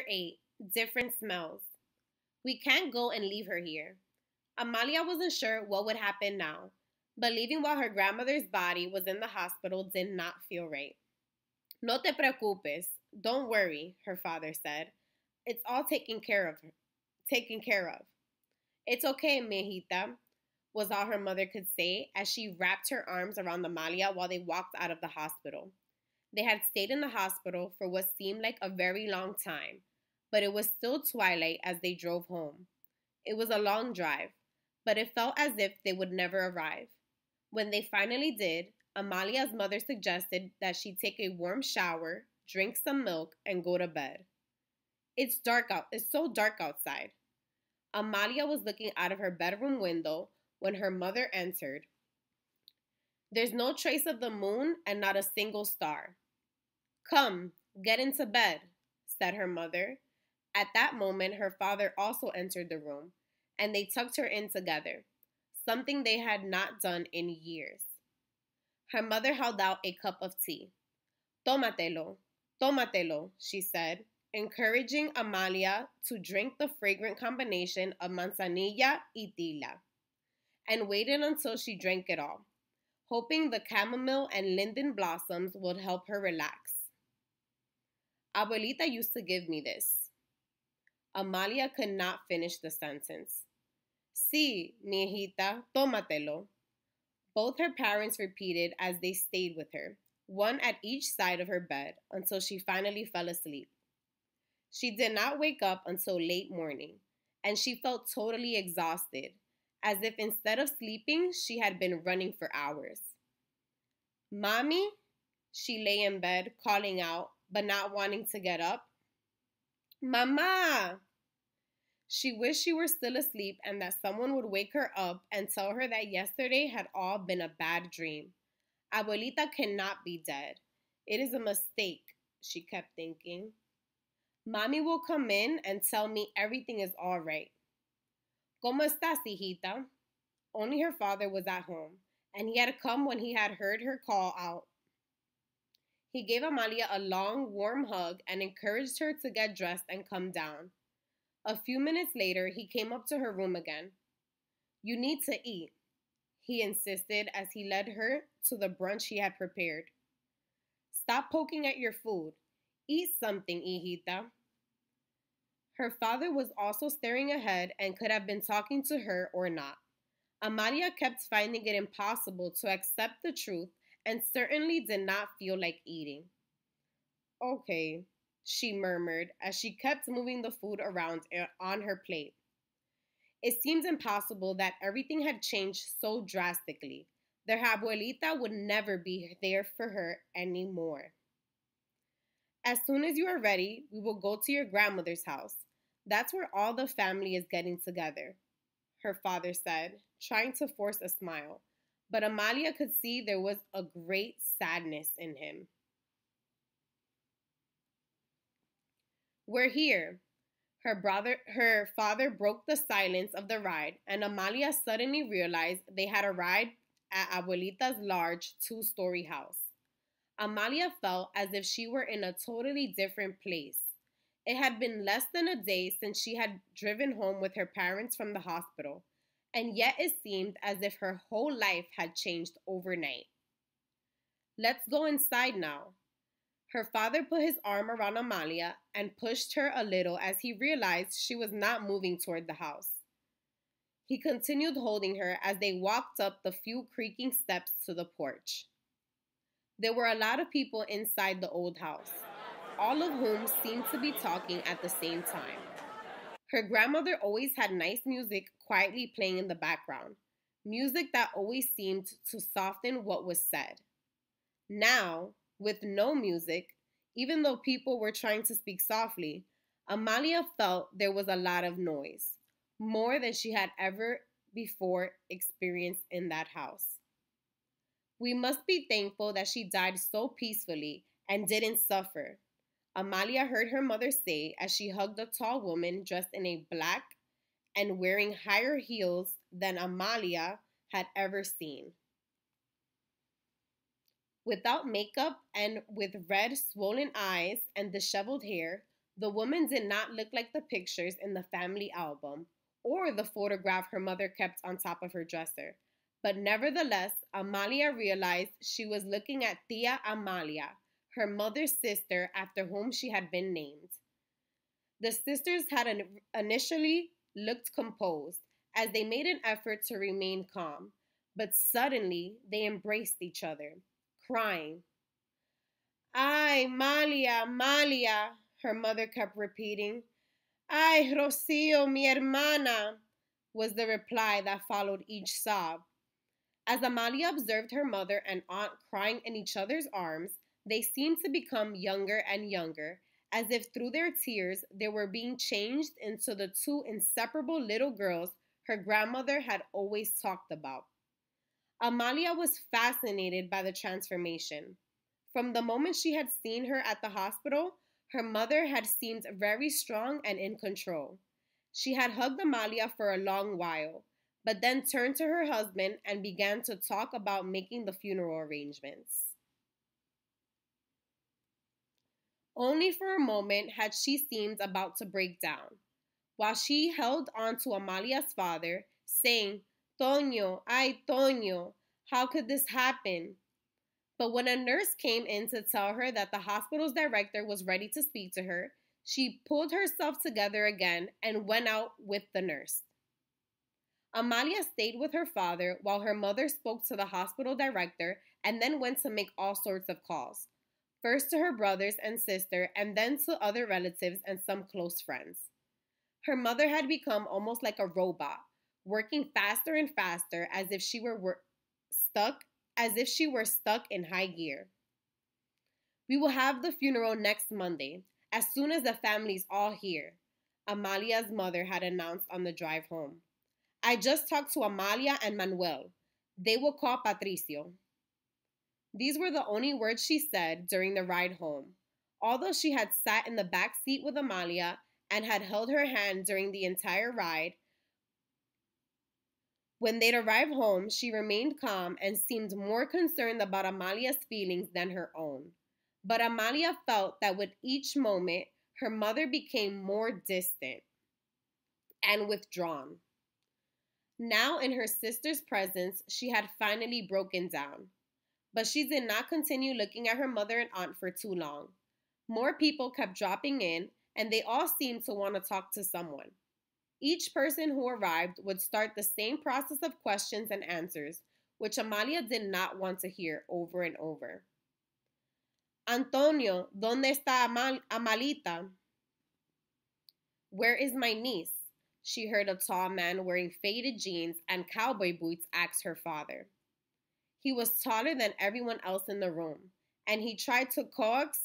Chapter 8 Different Smells. We can't go and leave her here. Amalia wasn't sure what would happen now, but leaving while her grandmother's body was in the hospital did not feel right. No te preocupes. Don't worry, her father said. It's all taken care of. Taken care of. It's okay, mijita, was all her mother could say as she wrapped her arms around Amalia while they walked out of the hospital. They had stayed in the hospital for what seemed like a very long time, but it was still twilight as they drove home. It was a long drive, but it felt as if they would never arrive. When they finally did, Amalia's mother suggested that she take a warm shower, drink some milk, and go to bed. It's dark out. It's so dark outside. Amalia was looking out of her bedroom window when her mother entered. There's no trace of the moon and not a single star. Come, get into bed, said her mother. At that moment, her father also entered the room, and they tucked her in together, something they had not done in years. Her mother held out a cup of tea. Tómatelo, tómatelo, she said, encouraging Amalia to drink the fragrant combination of manzanilla y tila, and waited until she drank it all, hoping the chamomile and linden blossoms would help her relax. Abuelita used to give me this. Amalia could not finish the sentence. Sí, mi hijita, tómatelo. Both her parents repeated as they stayed with her, one at each side of her bed, until she finally fell asleep. She did not wake up until late morning, and she felt totally exhausted, as if instead of sleeping, she had been running for hours. Mommy? She lay in bed, calling out, but not wanting to get up. Mama! She wished she were still asleep and that someone would wake her up and tell her that yesterday had all been a bad dream. Abuelita cannot be dead. It is a mistake, she kept thinking. Mommy will come in and tell me everything is all right. ¿Cómo estás, hijita? Only her father was at home, and he had come when he had heard her call out. He gave Amalia a long, warm hug and encouraged her to get dressed and come down. A few minutes later, he came up to her room again. You need to eat, he insisted as he led her to the brunch he had prepared. Stop poking at your food. Eat something, hijita. Her father was also staring ahead and could have been talking to her or not. Amalia kept finding it impossible to accept the truth and certainly did not feel like eating. Okay, she murmured as she kept moving the food around on her plate. It seemed impossible that everything had changed so drastically. Their abuelita would never be there for her anymore. As soon as you are ready, we will go to your grandmother's house. That's where all the family is getting together, her father said, trying to force a smile but Amalia could see there was a great sadness in him. We're here. Her brother her father broke the silence of the ride, and Amalia suddenly realized they had arrived at Abuelita's large two-story house. Amalia felt as if she were in a totally different place. It had been less than a day since she had driven home with her parents from the hospital, and yet it seemed as if her whole life had changed overnight. Let's go inside now. Her father put his arm around Amalia and pushed her a little as he realized she was not moving toward the house. He continued holding her as they walked up the few creaking steps to the porch. There were a lot of people inside the old house, all of whom seemed to be talking at the same time. Her grandmother always had nice music quietly playing in the background, music that always seemed to soften what was said. Now, with no music, even though people were trying to speak softly, Amalia felt there was a lot of noise, more than she had ever before experienced in that house. We must be thankful that she died so peacefully and didn't suffer, Amalia heard her mother say as she hugged a tall woman dressed in a black and wearing higher heels than Amalia had ever seen. Without makeup and with red, swollen eyes and disheveled hair, The woman did not look like the pictures in the family album or the photograph her mother kept on top of her dresser. But nevertheless, Amalia realized she was looking at Tia Amalia, her mother's sister after whom she had been named. The sisters had initially looked composed as they made an effort to remain calm, but suddenly they embraced each other, crying. Ay, Malia, Malia, her mother kept repeating. Ay, Rocio, mi hermana, was the reply that followed each sob. As Amalia observed her mother and aunt crying in each other's arms, they seemed to become younger and younger, as if through their tears they were being changed into the two inseparable little girls her grandmother had always talked about. Amalia was fascinated by the transformation. From the moment she had seen her at the hospital, her mother had seemed very strong and in control. She had hugged Amalia for a long while, but then turned to her husband and began to talk about making the funeral arrangements. Only for a moment had she seemed about to break down, while she held on to Amalia's father, saying, Toño, ay, Toño, how could this happen? But when a nurse came in to tell her that the hospital's director was ready to speak to her, she pulled herself together again and went out with the nurse. Amalia stayed with her father while her mother spoke to the hospital director and then went to make all sorts of calls first to her brothers and sister, and then to other relatives and some close friends. Her mother had become almost like a robot, working faster and faster as if she were stuck as if she were stuck in high gear. We will have the funeral next Monday, as soon as the family's all here, Amalia's mother had announced on the drive home. I just talked to Amalia and Manuel. They will call Patricio. These were the only words she said during the ride home. Although she had sat in the back seat with Amalia and had held her hand during the entire ride, when they'd arrived home, she remained calm and seemed more concerned about Amalia's feelings than her own. But Amalia felt that with each moment, her mother became more distant and withdrawn. Now, in her sister's presence, she had finally broken down. But she did not continue looking at her mother and aunt for too long. More people kept dropping in, and they all seemed to want to talk to someone. Each person who arrived would start the same process of questions and answers, which Amalia did not want to hear over and over. Antonio, ¿dónde está Amal- Amalita? Where is my niece? She heard a tall man wearing faded jeans and cowboy boots ask her father. He was taller than everyone else in the room, and he tried to coax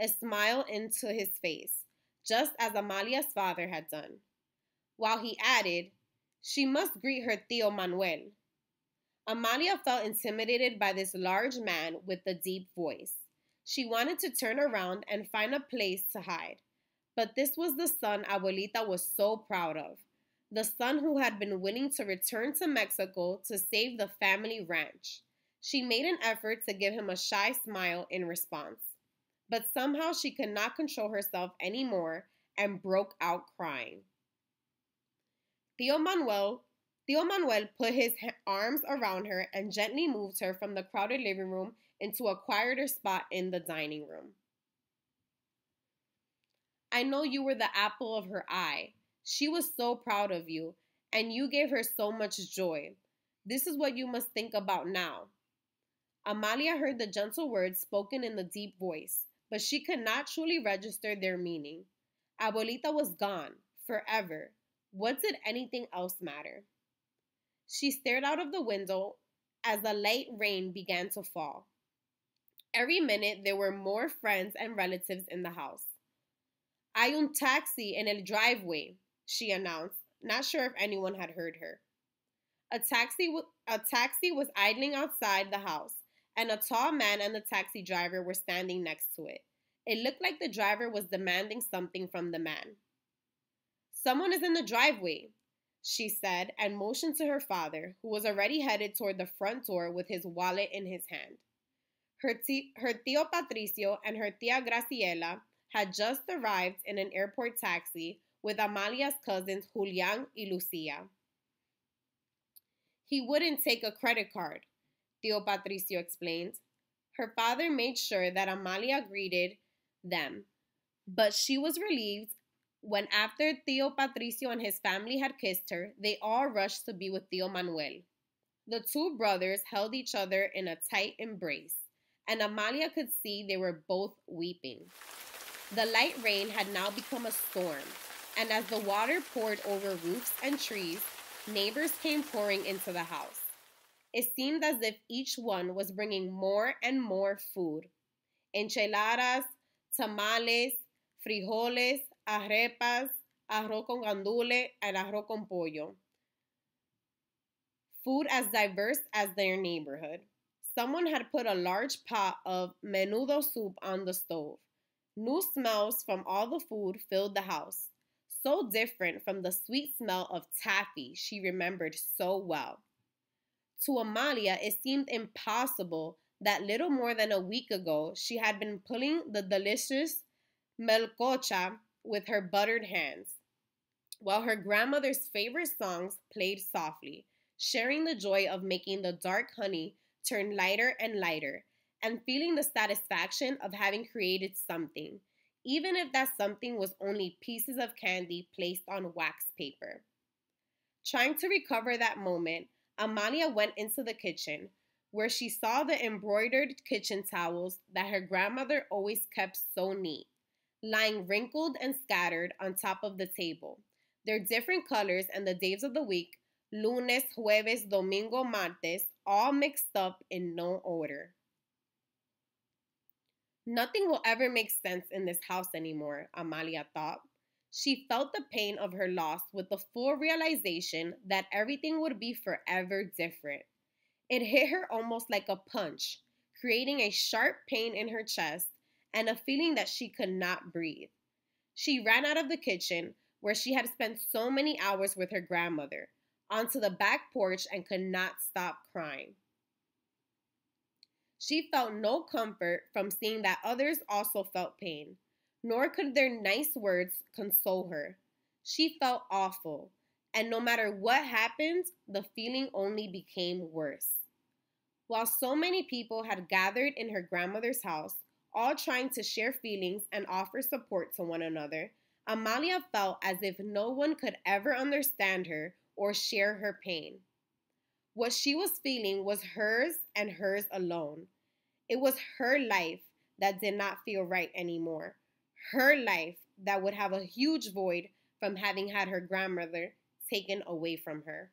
a smile into his face, just as Amalia's father had done. While he added, She must greet her Tio Manuel. Amalia felt intimidated by this large man with the deep voice. She wanted to turn around and find a place to hide. But this was the son Abuelita was so proud of. The son who had been willing to return to Mexico to save the family ranch. She made an effort to give him a shy smile in response, but somehow she could not control herself anymore and broke out crying. Tio Manuel, Tio Manuel put his arms around her and gently moved her from the crowded living room into a quieter spot in the dining room. I know you were the apple of her eye. She was so proud of you, and you gave her so much joy. This is what you must think about now. Amalia heard the gentle words spoken in the deep voice, but she could not truly register their meaning. Abuelita was gone, forever. What did anything else matter? She stared out of the window as the light rain began to fall. Every minute, there were more friends and relatives in the house. Hay un taxi en el driveway, she announced, not sure if anyone had heard her. A taxi, a taxi was idling outside the house, and a tall man and the taxi driver were standing next to it. It looked like the driver was demanding something from the man. Someone is in the driveway, she said, and motioned to her father, who was already headed toward the front door with his wallet in his hand. Her, t- her tío Patricio and her tía Graciela had just arrived in an airport taxi with Amalia's cousins Julian y Lucia. He wouldn't take a credit card, Tio Patricio explained. Her father made sure that Amalia greeted them, but she was relieved when, after Tio Patricio and his family had kissed her, they all rushed to be with Tio Manuel. The two brothers held each other in a tight embrace, and Amalia could see they were both weeping. The light rain had now become a storm, and as the water poured over roofs and trees, neighbors came pouring into the house. It seemed as if each one was bringing more and more food enchiladas, tamales, frijoles, arepas, arroz con gandule, and arroz con pollo. Food as diverse as their neighborhood. Someone had put a large pot of menudo soup on the stove. New smells from all the food filled the house, so different from the sweet smell of taffy she remembered so well. To Amalia, it seemed impossible that little more than a week ago she had been pulling the delicious melcocha with her buttered hands, while her grandmother's favorite songs played softly, sharing the joy of making the dark honey turn lighter and lighter and feeling the satisfaction of having created something, even if that something was only pieces of candy placed on wax paper. Trying to recover that moment, Amalia went into the kitchen, where she saw the embroidered kitchen towels that her grandmother always kept so neat, lying wrinkled and scattered on top of the table, their different colors and the days of the week lunes, jueves, domingo, martes, all mixed up in no order. Nothing will ever make sense in this house anymore, Amalia thought. She felt the pain of her loss with the full realization that everything would be forever different. It hit her almost like a punch, creating a sharp pain in her chest and a feeling that she could not breathe. She ran out of the kitchen, where she had spent so many hours with her grandmother, onto the back porch and could not stop crying. She felt no comfort from seeing that others also felt pain, nor could their nice words console her. She felt awful, and no matter what happened, the feeling only became worse. While so many people had gathered in her grandmother's house, all trying to share feelings and offer support to one another, Amalia felt as if no one could ever understand her or share her pain. What she was feeling was hers and hers alone. It was her life that did not feel right anymore. Her life that would have a huge void from having had her grandmother taken away from her.